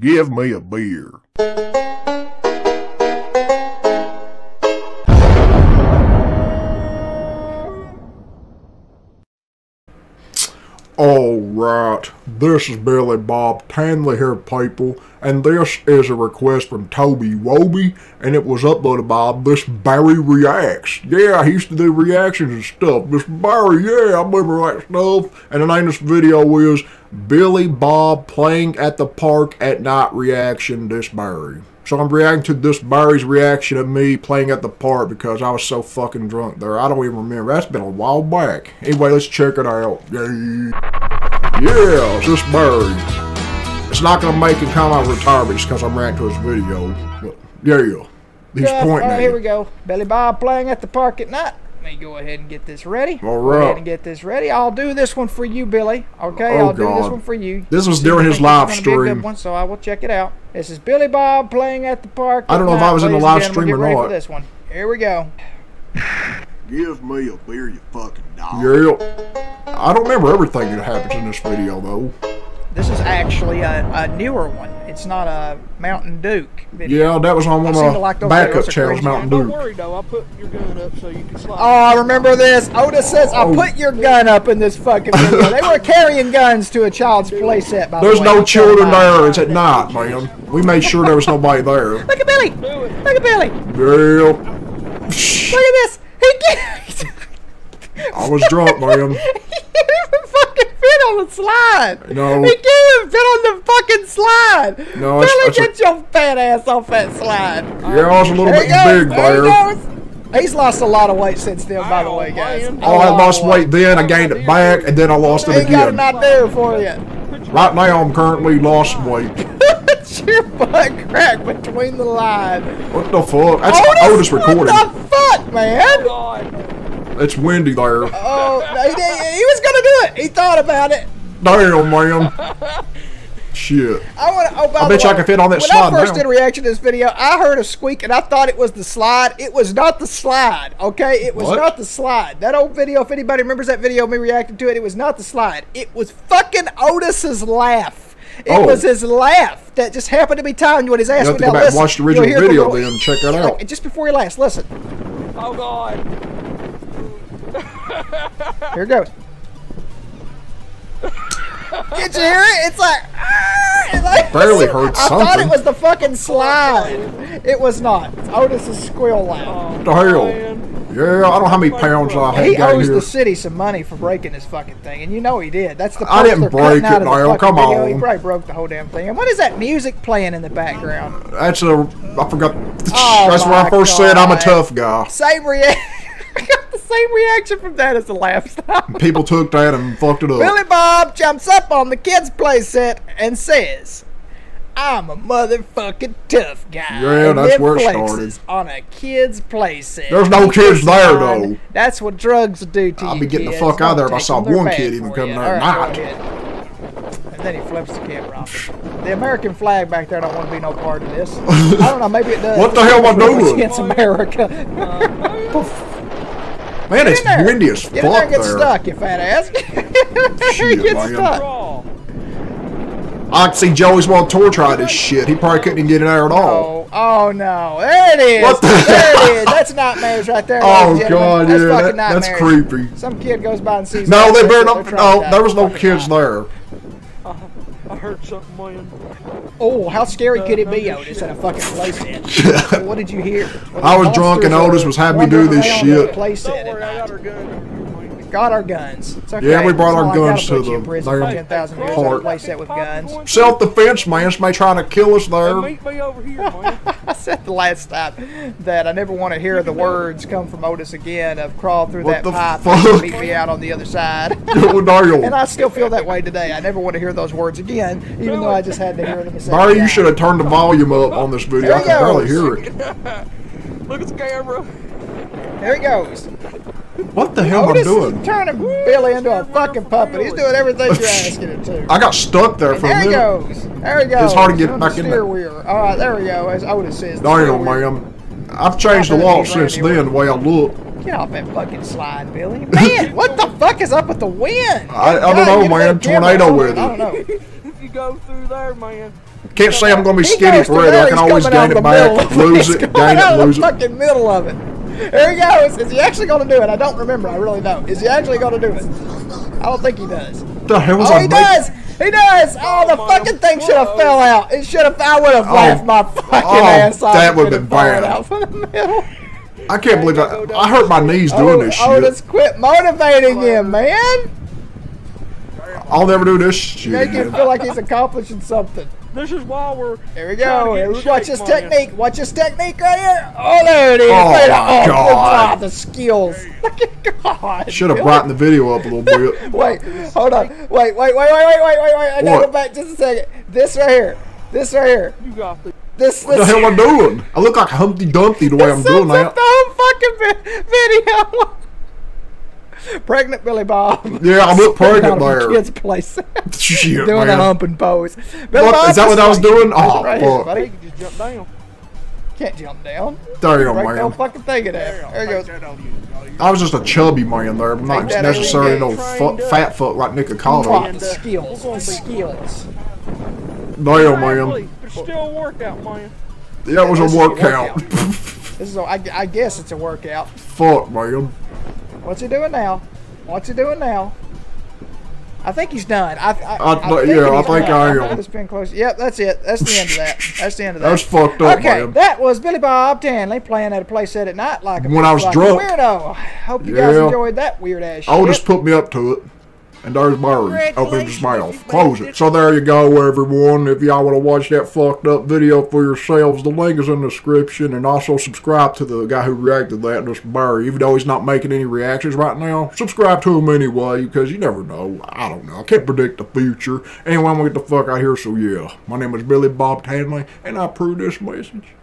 Give me a beer. Alright, this is Billy Bob Tanley here, people, and this is a request from Toby Woby, and it was uploaded by ThisBarry Reacts. Yeah, he used to do reactions and stuff. ThisBarry, yeah, I remember that stuff. And the name of this video is Billy Bob Playing at the Park at Night Reaction, ThisBarry. So I'm reacting to ThisBarry's reaction of me playing at the park because I was so fucking drunk there. I don't even remember. That's been a while back. Anyway, let's check it out. Yeah, yeah it's ThisBarry. It's not gonna make him come out of retirement just because I'm reacting to his video. But yeah, he's All pointing at here we go. Billy Bob playing at the park at night. Let me go ahead and get this ready. All right. Go ahead and get this ready. I'll do this one for you, Billy. Okay, Oh, I'll do this one for you. This was during his think this is live gonna be a good stream. one, so I will check it out. This is Billy Bob playing at the park. I don't know if I was in the live stream or not. For this one. Here we go. Give me a beer, you fucking dog. Yeah. I don't remember everything that happens in this video though. This is actually a, a newer one. It's not a Mountain Duke video. Yeah, that was on one of to like the those backup videos. They're channels, crazy. Mountain Don't worry though, I'll put your gun up so you can slide. Oh, I remember this. Otis says, I Oh. put your gun up in this fucking video. they were carrying guns to a child's playset, by There's the way. There's no Don't children there. It's at night, man. We made sure there was nobody there. Look at Billy. Look at Billy. Yeah. Look at this. He. I was drunk, man. On the slide. No. He can't even fit on the fucking slide. No, it's- Billy, it's a- get your fat ass off that slide. Yeah, I was a little There bit he goes. big there there. he goes. He's lost a lot of weight since then, by the way, guys. Oh, I lost weight then. I gained it back, and then I lost it Ain't got an again. idea for you. Right now, I'm currently lost weight. It's your butt crack between the lines. What the fuck? That's Otis, Otis recording. What the fuck, man? God. It's windy there. Oh, he, he was gonna do it. He thought about it. Damn, man. Shit. I want to. Oh, by I the bet you I can fit on that when slide I first now. did a reaction to this video, I heard a squeak and I thought it was the slide. It was not the slide. Okay, it was What? not the slide. That old video, if anybody remembers that video, me reacting to it, it was not the slide. It was fucking Otis's laugh. It Oh. was his laugh that just happened to be timed when his ass You have went to go down. back and Listen, watch the original hear the video then. Check that Like, out. just before he laughs, listen. Oh God. Here it goes. Did you hear it? It's like, "Ah," like Barely heard I thought it was the fucking slide. It was not. It's Otis's squeal laugh. Oh, the hell? Yeah, I don't know how many pounds I had He got owes here. the city some money for breaking this fucking thing, and you know he did. That's the I didn't break it, out Niall. Come video. He probably broke the whole damn thing. And what is that music playing in the background? That's a. I forgot. Oh That's where I my first said I'm a tough guy. Same reaction. I got the same reaction from that as the laugh stop. People took that and fucked it up. Billy Bob jumps up on the kid's playset and says, I'm a motherfucking tough guy. Yeah, and that's then where it flexes started. on a kid's playset. There's no kids there, mind, though. That's what drugs do to you. I'll you be getting the fuck out of there if I saw take 'em, they're one kid even coming you. there at All right, go night. And then he flips the camera off. The American flag back there don't want to be no part of this. I don't know, maybe it does. What the hell am I doing? It's America. Oh, oh, Man, it's there. windy as Get in there fuck and get there. stuck, you fat ass. Shit, get man. stuck. I can see Joey's want to torch this shit. He probably couldn't even get in there at oh, all. Oh, oh no. There it is. What the there it is. That's nightmares right there. Oh. God, that's yeah, that- that's creepy. Some kid goes by and sees No, they better not. No, there was no kids die. there. I heard something, man. Oh, how scary could it be, no Otis, shit. at a fucking playset? what did you hear? What I was drunk and are Otis was having me do this around in a shit. Playset Don't worry, I got her gun. Got our guns. It's okay. Yeah, we brought our not like that'll guns to put you in the- prison 10,000 years park. at a with guns. Self defense, man. Somebody trying to kill us Hey, there. meet me over here, man. I said the last time that I never want to hear the words come from Otis again of crawl through What that the pipe fuck? and meet me out on the other side. And. I still feel that way today. I never want to hear those words again, even though I just had to hear them a Barry, you should have turned the volume up on this video. I can barely hear it. Look at the camera. There he goes. What the hell am I doing? is turning Billy into a fucking puppet. He's doing everything you're asking him to. I got stuck there And for a there he minute. goes. There he goes. It's hard to get On back the in steer there. wheel. All right, there we go. As Otis says. the steer Damn, wheel. man. I've changed a lot since then, the way I look. Get off that fucking slide, Billy. Man, what the fuck is up with the wind? I- I don't know, man. Tornado weather. I don't know. If you go through there, man. Can't say I'm going to be He skinny goes to forever. there, I can he's always coming out gain of it the middle back, of it. lose it, gain out it, of lose the it. fucking middle of it. Here he goes. Is he actually going to do it? I don't remember. I really don't. Is he actually going to do it? I don't think he does. The hell was Oh, I he does. He does. Oh, the Oh, fucking thing should have fell out. It should have. I would have Oh. laughed my fucking Oh, ass off. that would've been had bad. out from the middle. I can't believe I, I hurt my knees doing this oh, shit. just quit motivating him, man. I'll never do this shit. Make him feel like he's accomplishing something. This is why we're. Here we trying to go. get Here we- Watch shape, his man. technique. Watch his technique right here. Oh, there it is. Oh, Wait, my God. God. the skills. Look at God. Should have Billy. brightened the video up a little bit. Wait, hold on. Wait, wait, wait, wait, wait, wait, wait, wait. I gotta What? go back just a second. This right here. This right here. You got the. This. What this the hell am I doing? I look like Humpty Dumpty the way I'm this doing sums up that. the whole fucking vi- video. Pregnant Billy Bob. Yeah, I look pregnant Out of a there. Kid's place. Shit, doing a man. humping pose. Billy What, Bob, is that what I was doing? this Oh, right here, fuck. buddy. You can just jump down. Can't jump down. Damn, Break the whole man. fucking think of that. There it goes. I was just a chubby man there, but not necessarily every no fu- fat fuck like Nick Fuck, Cotto. And, uh, skills. we're gonna be- Skills. Damn, man. Exactly. It's still a workout, man. That was a This a workout. This is, a, I, I guess it's a workout. fuck, man. What's he doing now? What's he doing now? I think he's done. I, I, I- I think yeah, I think done. I am. gonna spin close. Yep, that's it. That's the end of that. That's the end of that. That's fucked up, Okay, man. that was Billy Bob Tanley playing at a playset at night like a, When I was like drunk. weirdo. Hope you guys enjoyed that weird ass oh, shit. Otis put me up to it. And there's Barry. Open his mouth. Close it. So there you go, everyone. If y'all want to watch that fucked up video for yourselves, the link is in the description. And also subscribe to the guy who reacted to that, ThisBarry. Even though he's not making any reactions right now, subscribe to him anyway, because you never know. I don't know. I can't predict the future. Anyway, I'm going to get the fuck out here. So yeah, my name is Billy Bob Tanley, and I approve this message.